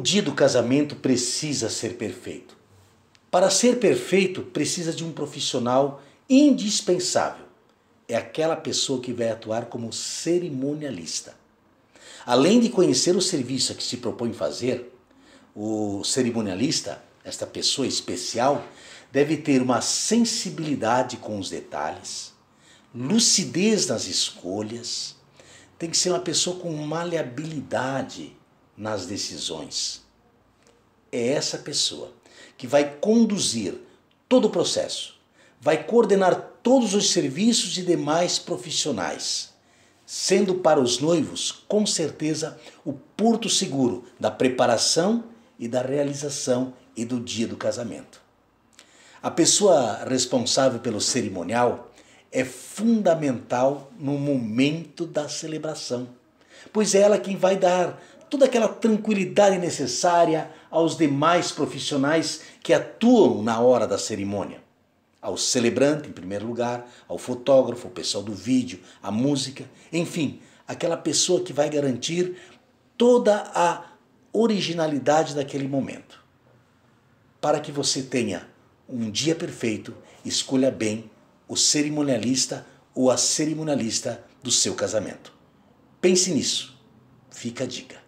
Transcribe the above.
dia do casamento precisa ser perfeito. Para ser perfeito, precisa de um profissional indispensável. É aquela pessoa que vai atuar como cerimonialista. Além de conhecer o serviço que se propõe fazer, o cerimonialista, esta pessoa especial, deve ter uma sensibilidade com os detalhes, lucidez nas escolhas, tem que ser uma pessoa com maleabilidade nas decisões. É essa pessoa que vai conduzir todo o processo, vai coordenar todos os serviços e demais profissionais, sendo para os noivos, com certeza, o porto seguro da preparação e da realização e do dia do casamento. A pessoa responsável pelo cerimonial é fundamental no momento da celebração, pois é ela quem vai dar toda aquela tranquilidade necessária aos demais profissionais que atuam na hora da cerimônia. Ao celebrante, em primeiro lugar, ao fotógrafo, ao pessoal do vídeo, a música, enfim, aquela pessoa que vai garantir toda a originalidade daquele momento. Para que você tenha um dia perfeito, escolha bem o cerimonialista ou a cerimonialista do seu casamento. Pense nisso. Fica a dica.